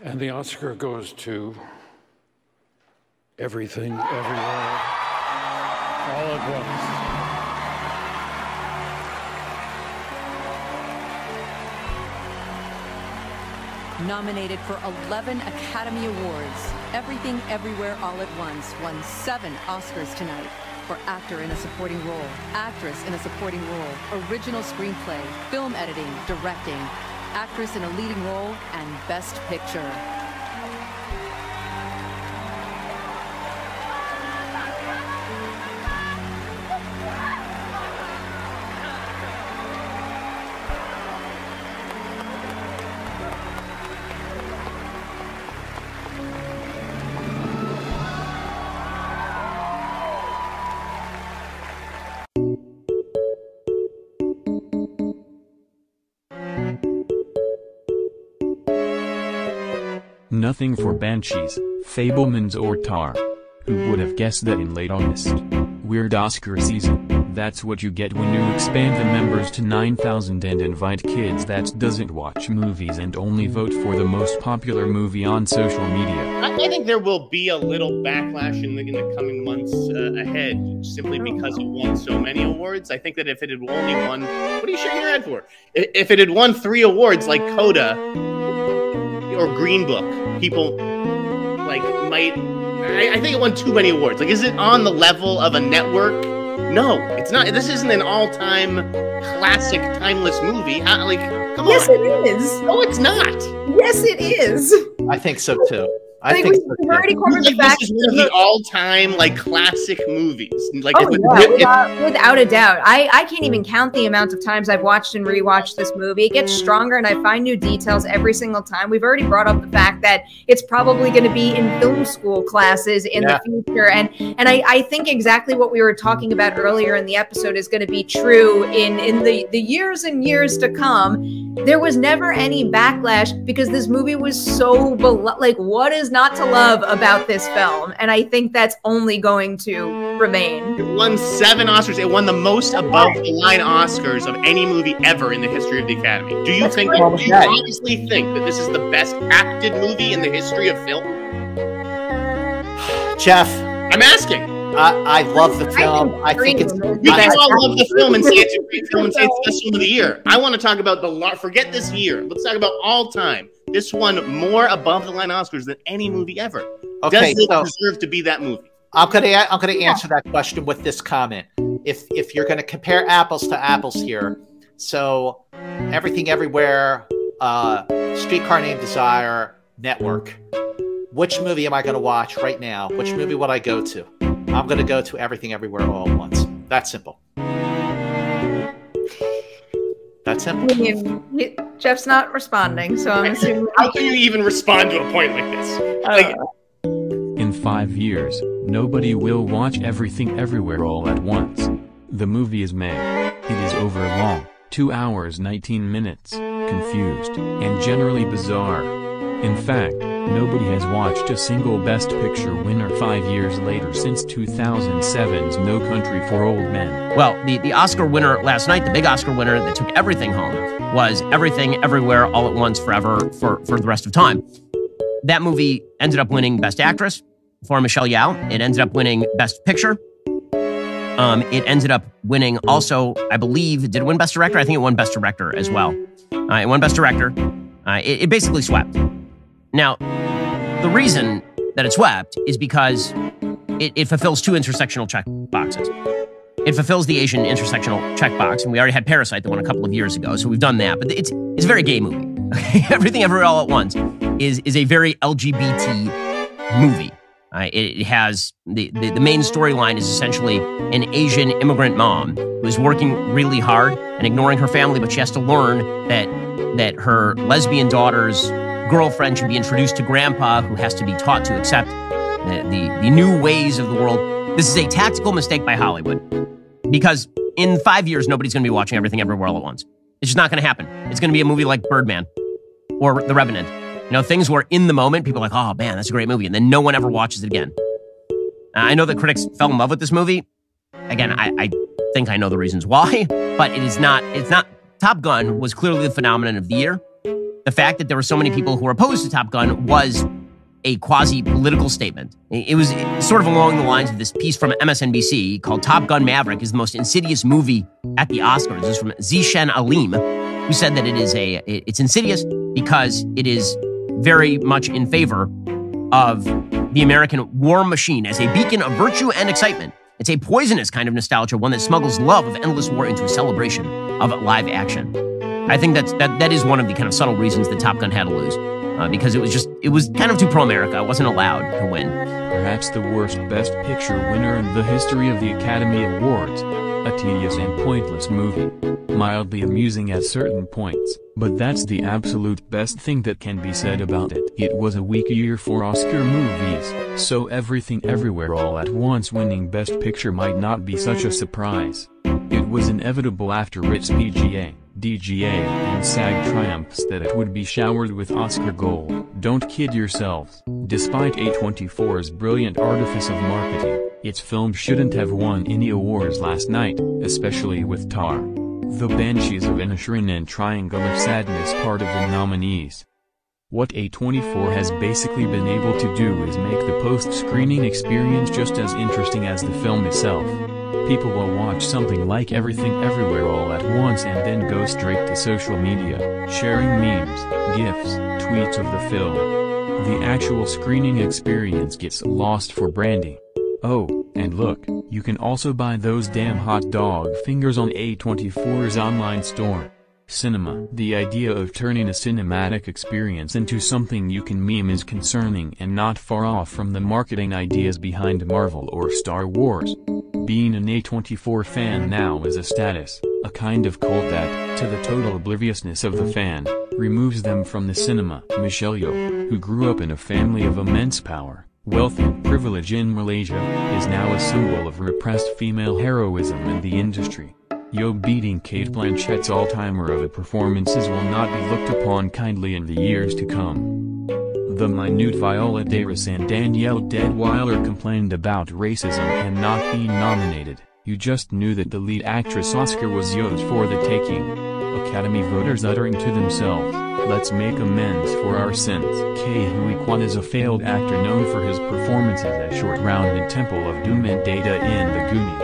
And the Oscar goes to Everything, Everywhere, All at Once. Nominated for 11 Academy Awards, Everything Everywhere All at Once won seven Oscars tonight for actor in a supporting role, actress in a supporting role, original screenplay, film editing, directing, actress in a leading role, and best picture. Nothing for Banshees, Fabelmans or Tar. Who would have guessed that in late August? Weird Oscar season. That's what you get when you expand the members to 9,000 and invite kids that doesn't watch movies and only vote for the most popular movie on social media. I, I think there will be a little backlash in the, in the coming months uh, ahead simply because it won so many awards. I think that if it had only won, what are you shaking your head for? If, if it had won three awards like Coda or Green Book, people like might. I, I think it won too many awards. Like, is it on the level of a network? No, it's not. This isn't an all-time classic, timeless movie. How, like, come Yes, on. Yes, it is. No, it's not. Yes, it is. I think so too. I, I think think we- so we've too. already covered the fact this is one of the all-time like classic movies. Like, Oh, if it- yeah, if- without, without a doubt. I, I can't even mm. count the amount of times I've watched and rewatched this movie. It gets stronger and I find new details every single time. We've already brought up the fact that it's probably going to be in film school classes in Yeah. the future. And and I, I think exactly what we were talking about earlier in the episode is going to be true in, in the, the years and years to come. There was never any backlash because this movie was so belo- like what is not to love about this film? And I think that's only going to remain. It won seven Oscars. It won the most above the line Oscars of any movie ever in the history of the Academy. Do you That's think? great. Do you honestly think that this is the best acted movie in the history of film? Jeff, I'm asking. I, I love the film. I think it's. Dream. You I- can all love the film and say it's a great film and say it's the best film of the year. I want to talk about the lar- forget this year. Let's talk about all time. This won more above the line Oscars than any movie ever. Okay, Does it so deserve to be that movie? I'm gonna I'm gonna answer that question with this comment. If if you're gonna compare apples to apples here, so everything everywhere, uh, Streetcar Named Desire, Network. Which movie am I gonna watch right now? Which movie would I go to? I'm gonna go to Everything Everywhere All at Once. That's simple. That's simple. I mean, he- Jeff's not responding, so I'm assuming. How can you even respond to a point like this? Like, uh. In five years, nobody will watch Everything Everywhere All at Once. The movie is made. It is over long, 2 hours 19 minutes, confused, and generally bizarre. In fact, nobody has watched a single Best Picture winner five years later since 2007's No Country for Old Men. Well, the, the Oscar winner last night, the big Oscar winner that took everything home, was Everything Everywhere All at Once Forever for, for the rest of time. That movie ended up winning Best Actress for Michelle Yeoh. It ended up winning Best Picture. Um, it ended up winning also, I believe, did win Best Director? I think it won Best Director as well. Uh, it won Best Director. Uh, it, it basically swept. Now, the reason that it swept is because it, it fulfills two intersectional check boxes. It fulfills the Asian intersectional checkbox, and we already had Parasite that one a couple of years ago, so we've done that. But it's it's a very gay movie. Everything Everywhere All at Once is is a very LGBT movie. Uh, it, it has the, the the main storyline is essentially an Asian immigrant mom who's working really hard and ignoring her family, but she has to learn that that her lesbian daughter's girlfriend should be introduced to grandpa, who has to be taught to accept the, the, the new ways of the world. This is a tactical mistake by Hollywood because in five years, nobody's going to be watching everything everywhere all at once. It's just not going to happen. It's going to be a movie like Birdman or The Revenant. You know, things where in the moment people are like, oh man, that's a great movie. And then no one ever watches it again. I know that critics fell in love with this movie. Again, I, I think I know the reasons why, but it is not, it's not, Top Gun was clearly the phenomenon of the year. The fact that there were so many people who were opposed to Top Gun was a quasi political statement. It was sort of along the lines of this piece from MSNBC called Top Gun Maverick is the most insidious movie at the Oscars. This is from Zeeshan Alim, who said that it is a it's insidious because it is very much in favor of the American war machine as a beacon of virtue and excitement. It's a poisonous kind of nostalgia, one that smuggles love of endless war into a celebration of live action. I think that's that that is one of the kind of subtle reasons that Top Gun had to lose uh, because it was just it was kind of too pro America. It wasn't allowed to win. Perhaps the worst Best Picture winner in the history of the Academy Awards. A tedious and pointless movie. Mildly amusing at certain points, but that's the absolute best thing that can be said about it. It was a weak year for Oscar movies, so Everything Everywhere All at Once winning Best Picture might not be such a surprise. It was inevitable after its PGA. DGA, and SAG triumphs that it would be showered with Oscar gold. Don't kid yourselves. Despite A24's brilliant artifice of marketing, its film shouldn't have won any awards last night, especially with Tar. The Banshees of Inisherin and Triangle of Sadness part of the nominees. What A24 has basically been able to do is make the post-screening experience just as interesting as the film itself. People will watch something like Everything Everywhere All at once and then go straight to social media, sharing memes, gifs, tweets of the film. The actual screening experience gets lost for branding. Oh, and look, you can also buy those damn hot dog fingers on A24's online store. Cinema The idea of turning a cinematic experience into something you can meme is concerning and not far off from the marketing ideas behind Marvel or Star Wars. Being an A24 fan now is a status, a kind of cult that, to the total obliviousness of the fan, removes them from the cinema. Michelle Yeoh, who grew up in a family of immense power, wealth and privilege in Malaysia, is now a symbol of repressed female heroism in the industry. Yeoh beating Cate Blanchett's all-timer of a performances will not be looked upon kindly in the years to come. The minute Viola Davis and Danielle Deadwyler complained about racism and not being nominated, you just knew that the lead actress Oscar was yours for the taking. Academy voters uttering to themselves, let's make amends for our sins. Ke Huy Quan is a failed actor known for his performances as Short Round in Temple of Doom and Data in The Goonies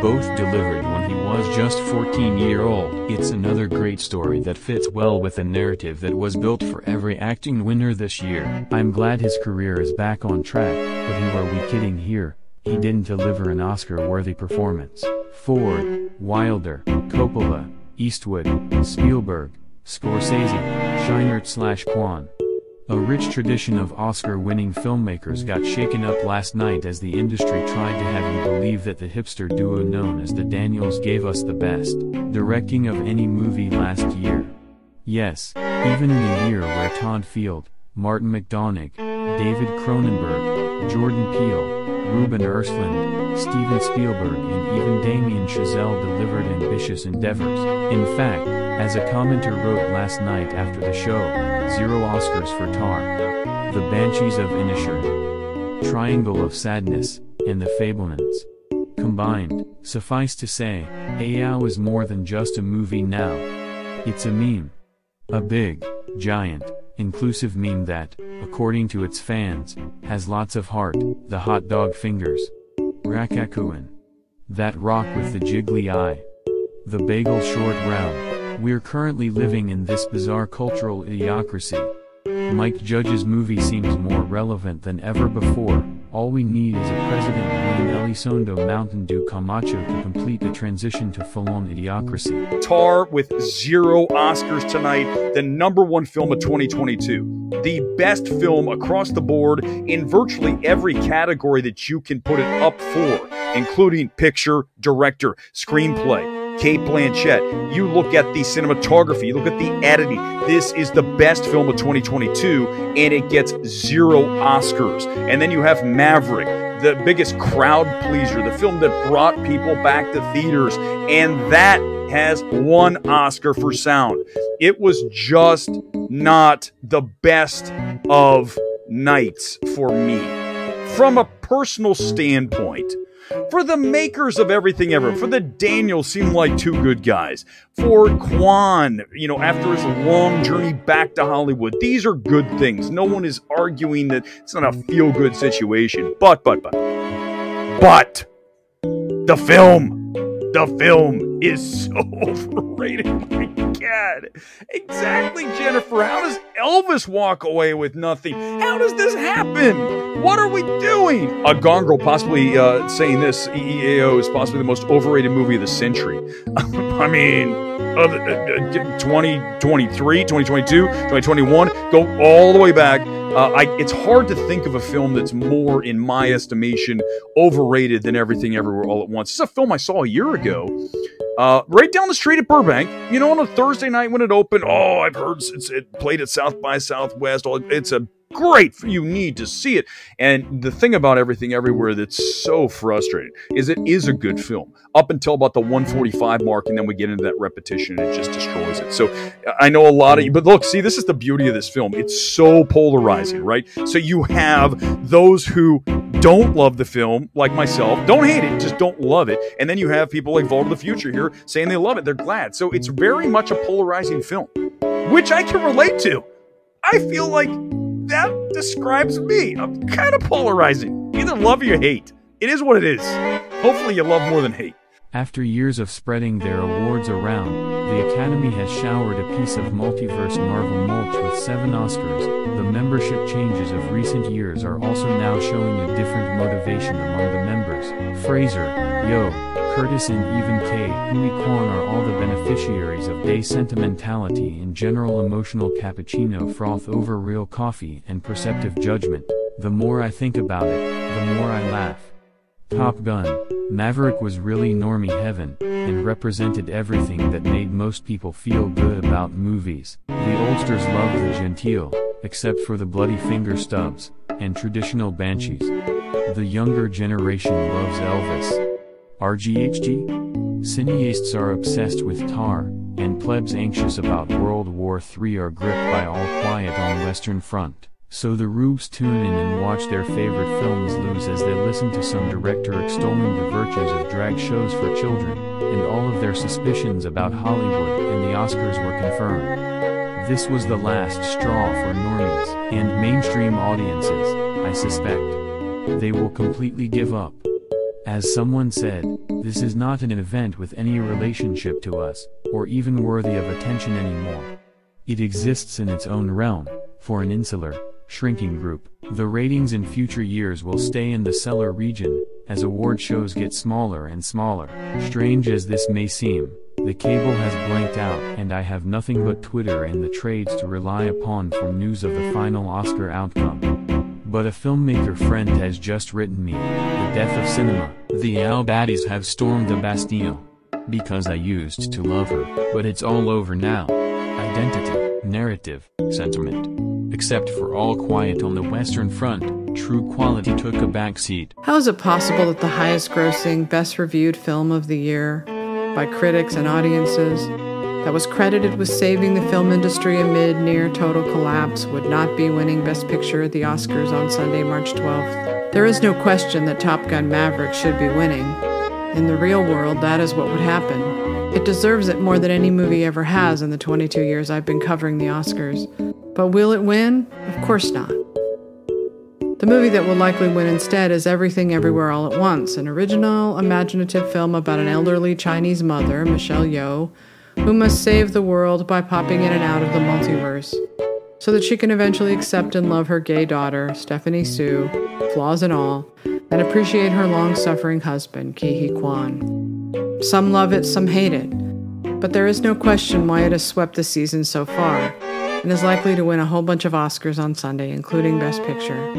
both delivered when he was just 14 year old. It's another great story that fits well with the narrative that was built for every acting winner this year. I'm glad his career is back on track, but who are we kidding here? He didn't deliver an Oscar-worthy performance. Ford, Wilder, Coppola, Eastwood, Spielberg, Scorsese, Scheinert slash Kwan. A rich tradition of Oscar-winning filmmakers got shaken up last night as the industry tried to have you believe that the hipster duo known as the Daniels gave us the best directing of any movie last year. Yes, even in a year where Todd Field, Martin McDonagh, David Cronenberg, Jordan Peele, Ruben Östlund, Steven Spielberg and even Damien Chazelle delivered ambitious endeavors. In fact, as a commenter wrote last night after the show, zero Oscars for Tar. The Banshees of Inisherin, Triangle of Sadness, and The Fabelmans. Combined, suffice to say, Ao is more than just a movie now. It's a meme. A big, giant, inclusive meme that, according to its fans, has lots of heart, the hot dog fingers. Raccacoonie. That rock with the jiggly eye. The bagel short round. We're currently living in this bizarre cultural idiocracy. Mike Judge's movie seems more relevant than ever before, all we need is a President Dwayne Elizondo Mountain Dew Camacho to complete the transition to full-on idiocracy. Tar with zero Oscars tonight, the number one film of 2022. The best film across the board in virtually every category that you can put it up for, including picture, director, screenplay. Cate Blanchett. You look at the cinematography, you look at the editing. This is the best film of 2022, and it gets zero Oscars. And then you have Maverick, the biggest crowd pleaser, the film that brought people back to theaters, and that has one Oscar for sound. It was just not the best of nights for me. From a personal standpoint, For the makers of Everything Ever, for the Daniels seem like two good guys. For Quan, you know, after his long journey back to Hollywood, these are good things. No one is arguing that it's not a feel good situation. But, but, but, but, the film, the film is so overrated. My God. Exactly, Jennifer. How does Elvis walk away with nothing? How does this happen? What are we doing? A Gongrel possibly uh, saying this EEAO is possibly the most overrated movie of the century. I mean, uh, uh, 2023, 2022, 2021, go all the way back. Uh, I, it's hard to think of a film that's more, in my estimation, overrated than Everything Everywhere All at Once. It's a film I saw a year ago. Uh, right down the street at Burbank, you know, on a Thursday night when it opened. Oh, I've heard it's, it played at South by Southwest. It's a great. You need to see it. And the thing about Everything Everywhere that's so frustrating is it is a good film up until about the 145 mark, and then we get into that repetition and it just destroys it. So I know a lot of you, but look, see, this is the beauty of this film. It's so polarizing, right? So you have those who don't love the film, like myself, don't hate it, just don't love it. And then you have people like Vault of the Future here saying they love it, they're glad. So it's very much a polarizing film, which I can relate to. I feel like that describes me. I'm kind of polarizing. Either love or you hate. It is what it is. Hopefully, you love more than hate. After years of spreading their awards around, the Academy has showered a piece of multiverse Marvel mulch with seven Oscars. The membership changes of recent years are also now showing a different motivation among the members. Fraser, Yeoh, Curtis and even Ke Huy Quan are all the beneficiaries of day sentimentality and general emotional cappuccino froth over real coffee and perceptive judgment. The more I think about it, the more I laugh. Top Gun, Maverick was really normie heaven, and represented everything that made most people feel good about movies. The oldsters loved the genteel, except for the bloody finger stubs, and traditional banshees. The younger generation loves Elvis. RGHG? Cineasts are obsessed with tar, and plebs anxious about World War III are gripped by All Quiet on Western Front. So the rubes tune in and watch their favorite films lose as they listen to some director extolling the virtues of drag shows for children, and all of their suspicions about Hollywood and the Oscars were confirmed. This was the last straw for normies and mainstream audiences, I suspect. They will completely give up. As someone said, this is not an event with any relationship to us, or even worthy of attention anymore. It exists in its own realm, for an insular, shrinking group. The ratings in future years will stay in the cellar region, as award shows get smaller and smaller. Strange as this may seem, the cable has blanked out and I have nothing but Twitter and the trades to rely upon for news of the final Oscar outcome. But a filmmaker friend has just written me, The Death of Cinema. The Al Baddies have stormed the Bastille. Because I used to love her, but it's all over now. Identity, narrative, sentiment. Except for All Quiet on the Western Front, true quality took a backseat. How is it possible that the highest grossing, best reviewed film of the year by critics and audiences that was credited with saving the film industry amid near total collapse would not be winning Best Picture at the Oscars on Sunday, March 12th? There is no question that Top Gun Maverick should be winning. In the real world, that is what would happen. It deserves it more than any movie ever has in the 22 years I've been covering the Oscars. But will it win? Of course not. The movie that will likely win instead is Everything Everywhere All at Once, an original, imaginative film about an elderly Chinese mother, Michelle Yeoh, who must save the world by popping in and out of the multiverse so that she can eventually accept and love her gay daughter, Stephanie Hsu, flaws and all, and appreciate her long suffering husband, Ke Quan. Some love it, some hate it, but there is no question why it has swept the season so far and is likely to win a whole bunch of Oscars on Sunday, including Best Picture.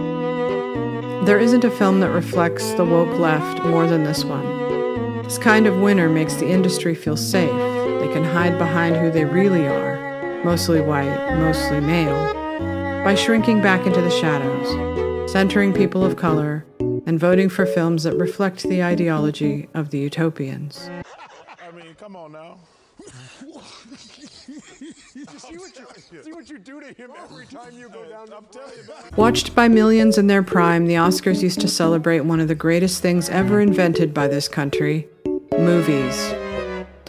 There isn't a film that reflects the woke left more than this one. This kind of winner makes the industry feel safe. They can hide behind who they really are, mostly white, mostly male, by shrinking back into the shadows, centering people of color, and voting for films that reflect the ideology of the utopians. I mean, come on now. see what you see what you do to him every time you go down. I'm telling you. Watched by millions in their prime, the Oscars used to celebrate one of the greatest things ever invented by this country movies.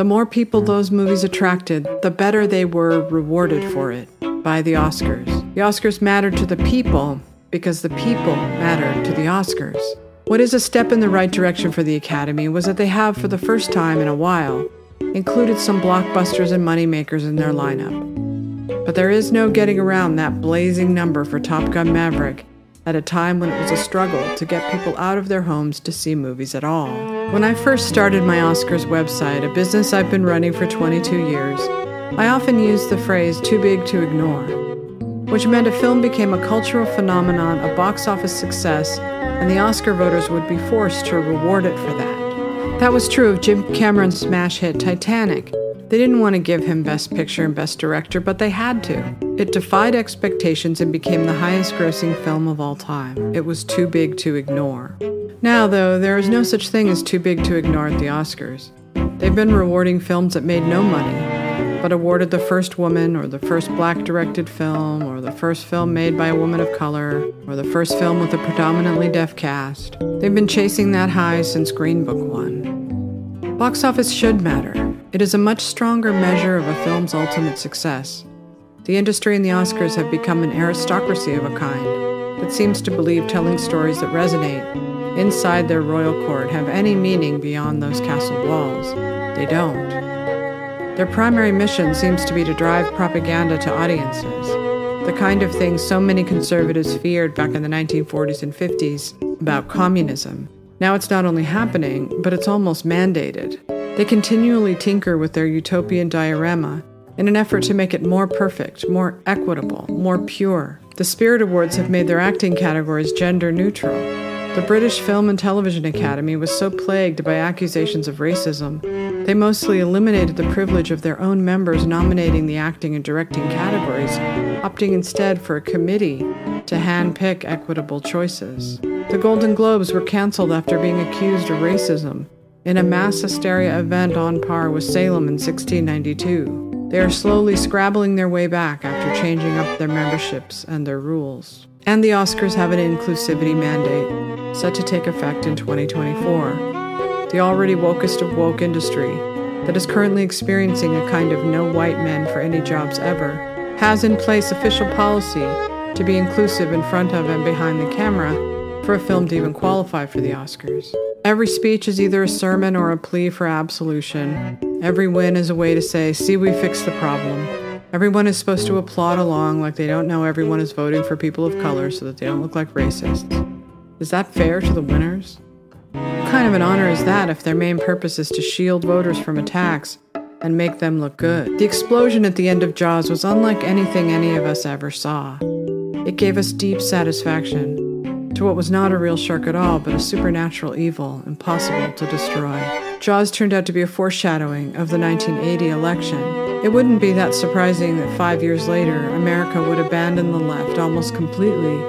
The more people those movies attracted, the better they were rewarded for it by the Oscars. The Oscars matter to the people because the people matter to the Oscars. What is a step in the right direction for the Academy was that they have, for the first time in a while, included some blockbusters and moneymakers in their lineup. But there is no getting around that blazing number for Top Gun Maverick at a time when it was a struggle to get people out of their homes to see movies at all. When I first started my Oscars website, a business I've been running for 22 years, I often used the phrase too big to ignore, which meant a film became a cultural phenomenon, a box office success, and the Oscar voters would be forced to reward it for that. That was true of Jim Cameron's smash hit Titanic. They didn't want to give him Best Picture and Best Director, but they had to. It defied expectations and became the highest grossing film of all time. It was too big to ignore. Now, though, there is no such thing as too big to ignore at the Oscars. They've been rewarding films that made no money, but awarded the first woman, or the first black directed film, or the first film made by a woman of color, or the first film with a predominantly deaf cast. They've been chasing that high since Green Book won. Box office should matter. It is a much stronger measure of a film's ultimate success. The industry and the Oscars have become an aristocracy of a kind that seems to believe telling stories that resonate inside their royal court have any meaning beyond those castle walls. They don't. Their primary mission seems to be to drive propaganda to audiences, the kind of thing so many conservatives feared back in the 1940s and 50s about communism now it's not only happening, but it's almost mandated. They continually tinker with their utopian diorama in an effort to make it more perfect, more equitable, more pure. The Spirit Awards have made their acting categories gender neutral. The British Film and Television Academy was so plagued by accusations of racism, they mostly eliminated the privilege of their own members nominating the acting and directing categories, opting instead for a committee to handpick equitable choices. The Golden Globes were canceled after being accused of racism in a mass hysteria event on par with Salem in 1692. They are slowly scrabbling their way back after changing up their memberships and their rules. And the Oscars have an inclusivity mandate set to take effect in 2024. The already wokest of woke industry that is currently experiencing a kind of no white men for any jobs ever has in place official policy to be inclusive in front of and behind the camera for a film to even qualify for the Oscars. Every speech is either a sermon or a plea for absolution. Every win is a way to say, see, we fixed the problem. Everyone is supposed to applaud along like they don't know everyone is voting for people of color so that they don't look like racists. Is that fair to the winners? What kind of an honor is that if their main purpose is to shield voters from attacks and make them look good? The explosion at the end of Jaws was unlike anything any of us ever saw. It gave us deep satisfaction to what was not a real shark at all, but a supernatural evil impossible to destroy. Jaws turned out to be a foreshadowing of the 1980 election. It wouldn't be that surprising that five years later, America would abandon the left almost completely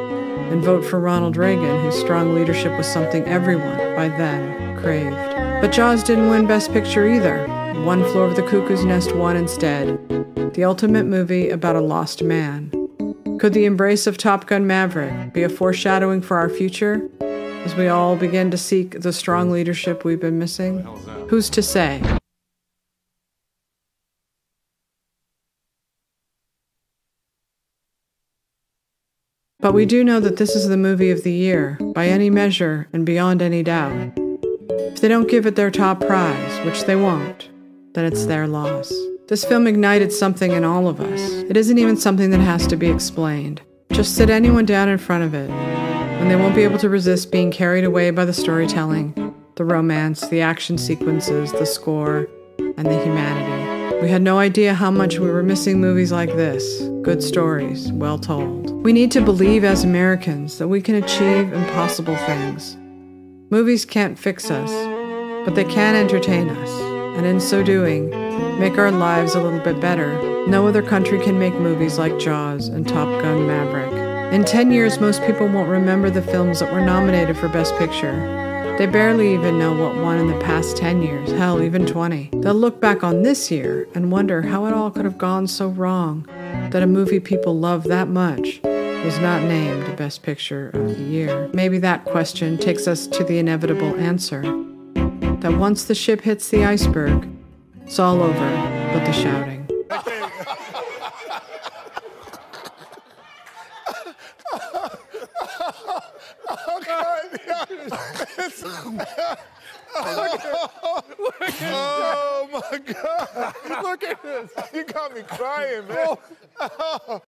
and vote for Ronald Reagan, whose strong leadership was something everyone, by then, craved. But Jaws didn't win Best Picture either. One Flew Over the Cuckoo's Nest won instead. The ultimate movie about a lost man. Could the embrace of Top Gun Maverick be a foreshadowing for our future as we all begin to seek the strong leadership we've been missing? Who's to say? But we do know that this is the movie of the year, by any measure and beyond any doubt. If they don't give it their top prize, which they won't, then it's their loss. This film ignited something in all of us. It isn't even something that has to be explained. Just sit anyone down in front of it, and they won't be able to resist being carried away by the storytelling, the romance, the action sequences, the score, and the humanity. We had no idea how much we were missing movies like this good stories, well told. We need to believe as Americans that we can achieve impossible things. Movies can't fix us, but they can entertain us, and in so doing, make our lives a little bit better. No other country can make movies like Jaws and Top Gun Maverick. In 10 years, most people won't remember the films that were nominated for Best Picture. They barely even know what won in the past 10 years, hell, even 20. They'll look back on this year and wonder how it all could have gone so wrong that a movie people love that much was not named Best Picture of the Year. Maybe that question takes us to the inevitable answer that once the ship hits the iceberg, it's all over but the shouting. Oh my god! Look at this! You got me crying, man. Oh. Oh.